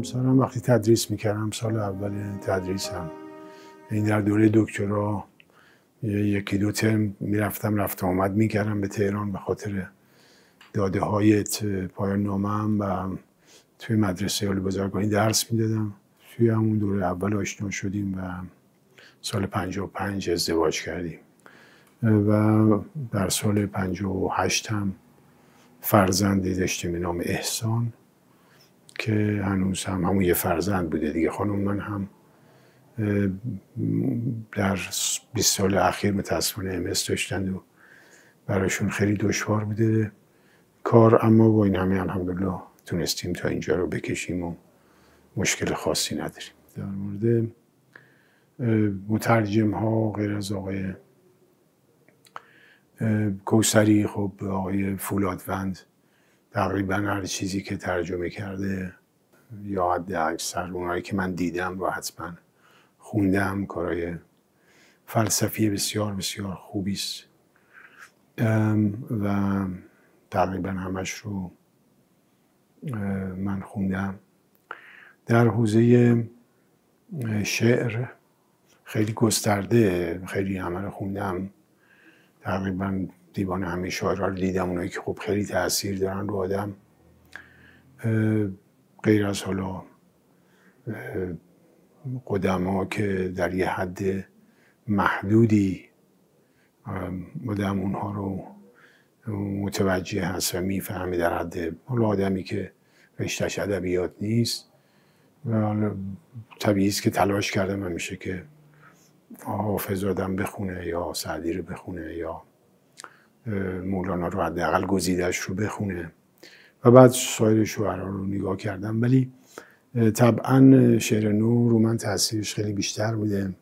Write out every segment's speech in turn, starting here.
همسرم وقتی تدریس می‌کردم سال اول تدریسم. این در دوره دکترا یکی دو ترم می‌رفتم رفت آمد می‌کردم به تهران به خاطر داده های پایان نامم و توی مدرسه حال بزرگانی درس می‌دادم. توی همون دوره اول آشنا شدیم و سال 55 ازدواج کردیم. و در سال 58 هم فرزندی داشتیم به نام احسان که هنوز هم همون یه فرزند بوده دیگه. خانم من هم در 20 سال اخیر متاسفانه امس داشتند و براشون خیلی دشوار بوده. کار اما با این همه الحمدلله تونستیم تا اینجا رو بکشیم و مشکل خاصی نداریم. در مورد مترجم ها غیر از آقای کوسری خب آقای فولادوند تقریبا هر چیزی که ترجمه کرده یا حد اکثر اونایی که من دیدم و حتما خوندم کارهای فلسفی بسیار بسیار خوبی است. و تقریبا همش رو من خوندم. در حوزه شعر خیلی گسترده خیلی همه رو خوندم. تقریبا دیوان همه شاعرها رو دیدم اونایی که خب خیلی تاثیر دارن رو آدم. غیر از حالا قدما که در یه حد محدودی مدام اونها رو متوجه هست و می‌فهمی در حد حالا آدمی که رشتش ادبیات نیست. و حالا طبیعی که تلاش کرده من میشه که حافظ آدم بخونه یا سعدی رو بخونه یا مولانا رو حداقل گزیدش رو بخونه. و بعد سایر شعرها رو نگاه کردم. ولی طبعا شعر نو رو من تاثیرش خیلی بیشتر بوده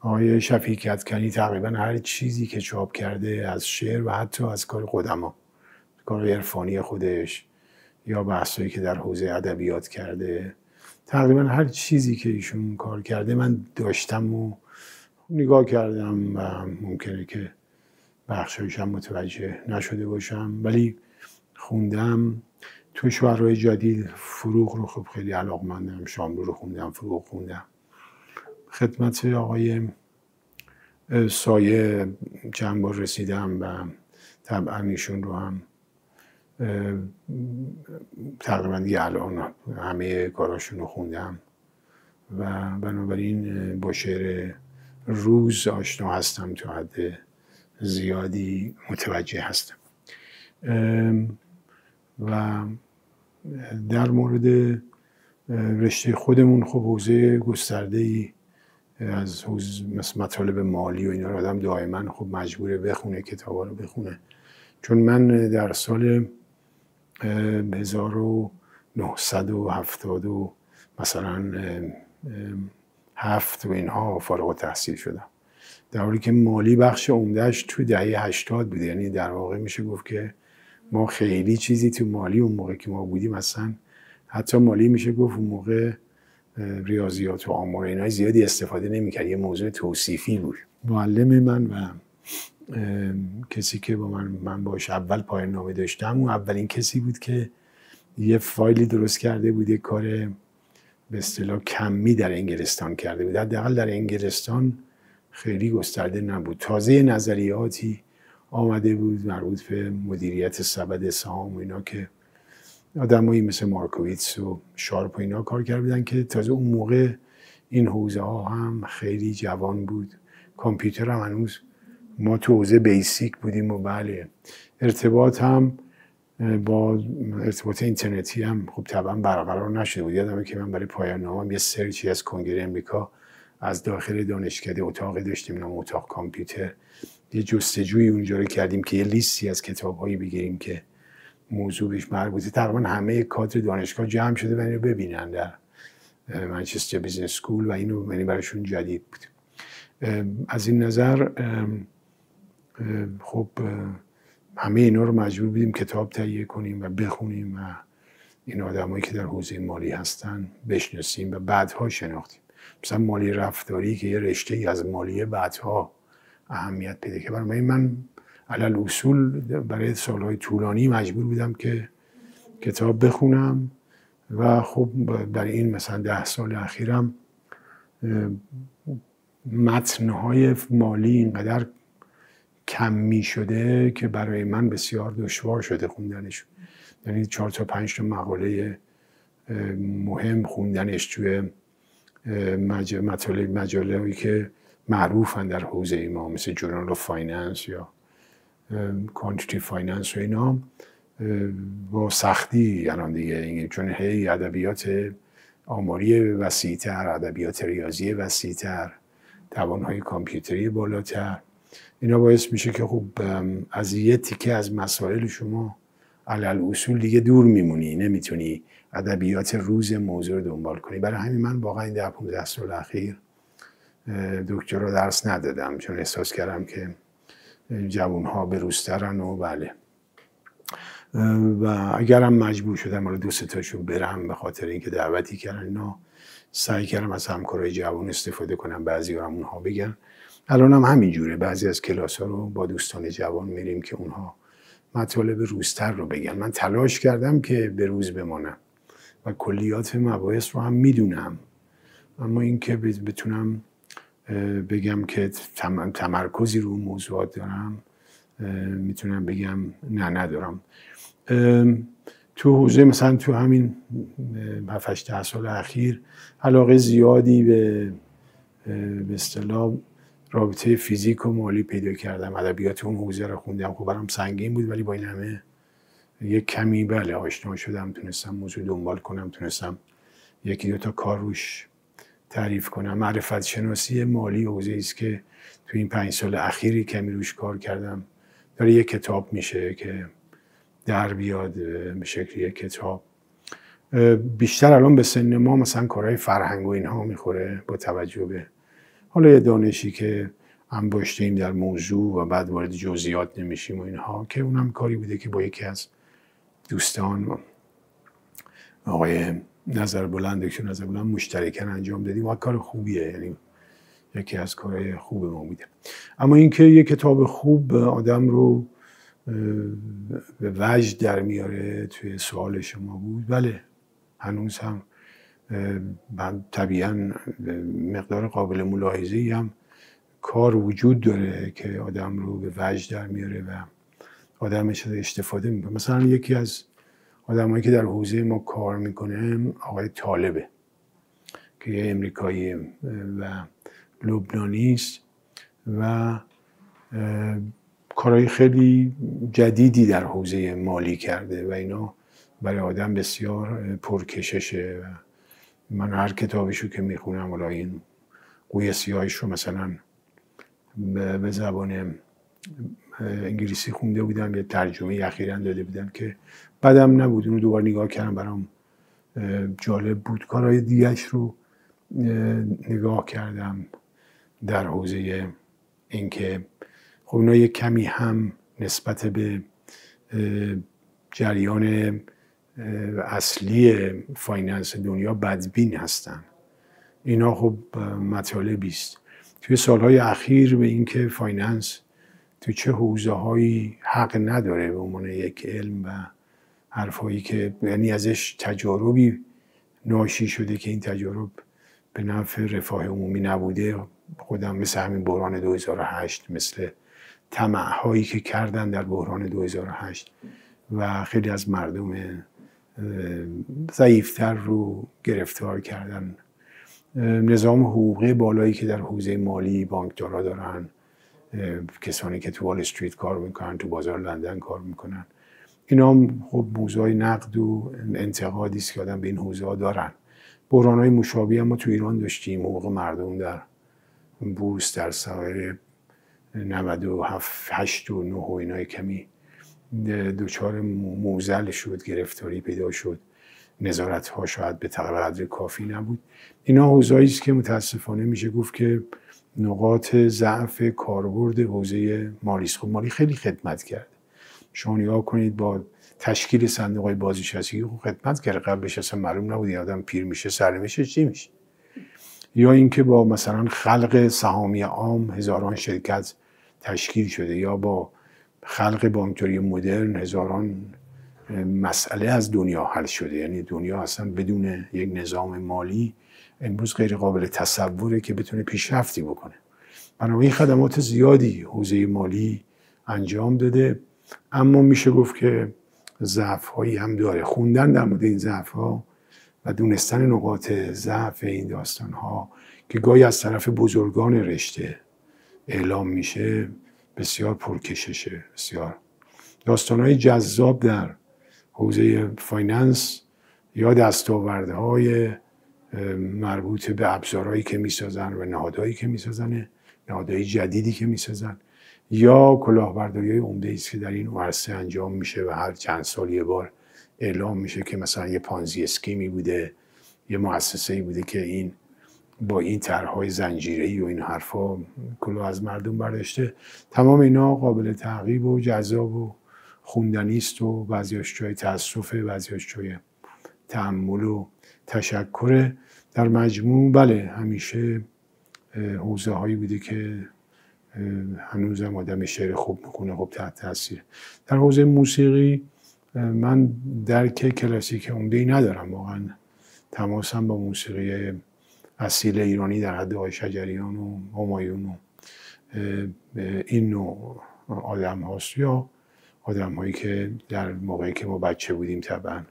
آقای شفیع کتکنی تقریبا هر چیزی که چاپ کرده از شعر و حتی از کار قدما کار عرفانی خودش یا بحثایی که در حوزه ادبیات کرده تقریبا هر چیزی که ایشون کار کرده من داشتم و نگاه کردم و ممکنه که بخشایش هم متوجه نشده باشم. ولی خوندم تو شعرهای جدید فروغ رو خب خیلی علاقمندم شاملو رو خوندم فروغ خوندم. خدمت آقای سایه چند بار رسیدم و طبعا ایشون رو هم تقریبا دیگه الان همه کاراشون رو خوندم و بنابراین با شعر روز آشنا هستم تو حد زیادی متوجه هستم. و در مورد رشته خودمون خب حوزه گسترده ای از مثل مطالب مالی و اینا رو آدم دائما خب مجبوره بخونه کتابا رو بخونه. چون من در سال 1970 و مثلا هفت و اینها فارغ تحصیل شدم. در حالی که مالی بخش عمدهش تو دهه 80 بوده یعنی در واقع میشه گفت که ما خیلی چیزی تو مالی اون موقع که ما بودیم مثلا حتی مالی میشه گفت اون موقع ریاضیات و آمار اینا زیادی استفاده نمی‌کرد. یه موضوع توصیفی بود. معلم من و کسی که با من من باش اول پایان نامه داشتم اون اولین کسی بود که یه فایلی درست کرده بود یه کار به اصطلاح کمی در انگلستان کرده بود. حداقل در انگلستان خیلی گسترده نبود. تازه نظریاتی آمده بود مربوط به مدیریت سبد سهام و اینا که آدمایی مثل مارکویتس و شارپ و اینا کار کردن که تازه اون موقع این حوزه ها هم خیلی جوان بود. کامپیوتر هم هنوز ما تو حوزه Basic بودیم و بله. ارتباط هم با ارتباط اینترنتی هم خب طبعا برقرار نشده بود. یادمه که من برای پایان نامه‌م یه search ی از کنگره امریکا از داخل دانشکده اتاق داشتیم نام اتاق کامپیوتر. یه جستجوی اونجا رو کردیم که یه لیستی از کتابهایی بگیریم که موضوع بهش مربوطه. تقریبا همه کادر دانشگاه جمع شده و اینو ببینن در Manchester Business School و اینو یعنی براشون جدید بود. از این نظر خب همه اینا رو مجبور بودیم کتاب تهیه کنیم و بخونیم و این آدمایی که در حوزه مالی هستن بشناسیم و بعدها شناختیم. مثلا مالی رفتاری که یه رشته ای از مالی بعدها اهمیت پیدا که برای من علل اصول برای سالهای طولانی مجبور بودم که کتاب بخونم و خب برای این مثلا ده سال اخیرم متنهای مالی اینقدر کمی شده که برای من بسیار دشوار شده خوندنش. یعنی چهار تا پنج تا مقاله مهم خوندنش توی مطالب مجله که معروفن در حوزه ما مثل Journal Finance یا Quantitative Finance و اینا. با سختی الان دیگه چون هی ادبیات آماری وسیعتر ادبیات ریاضی وسیعتر توانهای کامپیوتری بالاتر. اینا باعث میشه که خب از یه تیکه از مسائل شما علل اصول دیگه دور میمونی. نمی‌تونی ادبیات روز موضوع رو دنبال کنی. برای همین من واقعا این ده 15 سال اخیر دکترا درس ندادم چون احساس کردم که جوان ها به روسترن و بله. و اگرم مجبور شدم حالا دو تاشو برم به خاطر اینکه دعوتی کردن اینا سعی کردم از همکارای جوان استفاده کنم بعضی هم اونها بگن. الان هم همین جوره بعضی از کلاس ها رو با دوستان جوان میریم که اونها مطالب روزتر رو بگن. من تلاش کردم که به روز بمانم و کلیات مباحث رو هم می‌دونم. اما اینکه بتونم بگم که تمرکزی رو موضوعات دارم می‌تونم بگم نه ندارم. تو حوزه مثلا تو همین 7 سال اخیر علاقه زیادی به به اصطلاح رابطه فیزیک و مالی پیدا کردم. ادبیات اون حوزه رو خوندم. خب برام سنگین بود ولی با این همه یک کمی بله آشنا شدم. تونستم موضوع دنبال کنم تونستم یکی دو تا کار روش تعریف کنم. معرفت شناسی مالی حوزه است که تو این پنج سال اخیری کمی روش کار کردم داره یک کتاب میشه که در بیاد به شکل یک کتاب. بیشتر الان به سن ما مثلا کارهای فرهنگ و اینها می‌خوره با توجه به حالا یه دانشی که انباشتیم در موضوع و بعد وارد جزئیات نمیشیم و اینها که اونم کاری بوده که با یکی از دوستان آقای نظر بلند دکتر نظر بلند مشترکن انجام دادیم. و کار خوبیه یعنی یکی از کارهای خوب ما بوده. اما اینکه یه کتاب خوب آدم رو به وجد در میاره توی سوال شما بود بله. هنوز هم طبیعا مقدار قابل ملاحظه هم کار وجود داره که آدم رو به وجد در میاره و آدمش استفاده می‌کنه. مثلا یکی از آدمایی که در حوزه ما کار می‌کنه آقای طالبه که یه امریکایی و لبنانی است و کارهای خیلی جدیدی در حوزه مالی کرده و اینا برای آدم بسیار پرکششه و من هر کتابشو که می‌خونم حالا این قوی سیاهش رو مثلا به زبان انگلیسی خونده بودم یه ترجمه اخیرا داده بودم که بدم نبود. اونو دوباره نگاه کردم برام جالب بود. کارهای دیگرش رو نگاه کردم در حوزه اینکه خب اینا یه کمی هم نسبت به جریان اصلی فایننس دنیا بدبین هستن. اینا خب مطالبی است. توی سالهای اخیر به اینکه فایننس تو چه حوزه هایی حق نداره به عنوان یک علم و حرفایی که یعنی ازش تجاربی ناشی شده که این تجارب به نفع رفاه عمومی نبوده. خودم مثل همین بحران 2008 مثل طمع هایی که کردن در بحران 2008 و خیلی از مردم ضعیفتر رو گرفتار کردن. نظام حقوقی بالایی که در حوزه مالی بانکدارا دارن کسانی که تو وال استریت کار می‌کنن تو بازار لندن کار می‌کنن. اینا هم خب موضوع نقد و انتقادی است که آدم به این حوزه ها دارن. بحران های مشابه ما تو ایران داشتیم. حقوق مردم در بورس در سایر 97 8 و 9 و اینا کمی دچار موزل شد گرفتاری پیدا شد. نظارت ها شاید به قدر کافی نبود. اینا حوزه‌ای است که متاسفانه میشه گفت که نقاط ضعف کاربرد حوزه مالی خب مالی خیلی خدمت کرده شما نگاه کنید با تشکیل صندوق های بازنشستگی خوب خدمت کرده قبلش اصلا معلوم نبود آدم پیر میشه سر میشه چی میشه. یا اینکه با مثلا خلق سهامی عام هزاران شرکت تشکیل شده یا با خلق بانکداری مدرن هزاران مسئله از دنیا حل شده. یعنی دنیا اصلا بدون یک نظام مالی امروز غیر قابل تصوره که بتونه پیشرفتی بکنه. بنابراین خدمات زیادی حوزه مالی انجام داده. اما میشه گفت که ضعف هایی هم داره. خوندن در مورد این ضعف ها و دونستن نقاط ضعف این داستان ها که گاهی از طرف بزرگان رشته اعلام میشه بسیار پرکششه بسیار. داستان های جذاب در حوزه finance یا دستاوردهای مربوط به ابزارهایی که می‌سازن و نهادهایی که می‌سازن نهادهای جدیدی که می‌سازن. یا کلاهبرداری های عمده است که در این عرصه انجام میشه و هر چند سال یه بار اعلام میشه که مثلا یه Ponzi scheme ی بوده یه مؤسسه بوده که این با این طرحهای زنجیره‌ای و این حرفا کلاه از مردم برداشته. تمام اینا قابل تعقیب و جذاب و خوندنی است و بعضیاش جای تاسفه بعضیاش جای تحمل و تشکر در مجموع. بله همیشه حوزه هایی بوده که هنوزم آدم شعر خوب می‌کنه خوب تحت تاثیر. در حوزه موسیقی من درک کلاسیک عمده ای ندارم. واقعا تماسم با موسیقی اصیل ایرانی در حد آقای شجریان و همایون و این نوع آدم هاست یا آدم هایی که در موقعی که ما بچه بودیم طبعا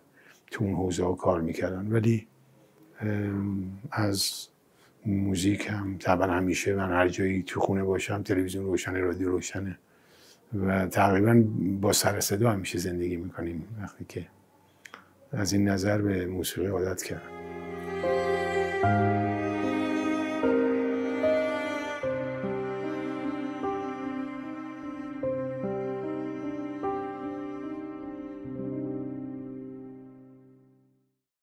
تو اون حوزه ها کار می‌کردن. ولی از موزیک هم طبعا همیشه من هر جایی تو خونه باشم تلویزیون روشنه رادیو روشنه. و تقریبا با سر صدا همیشه زندگی می‌کنیم وقتی که از این نظر به موسیقی عادت کردم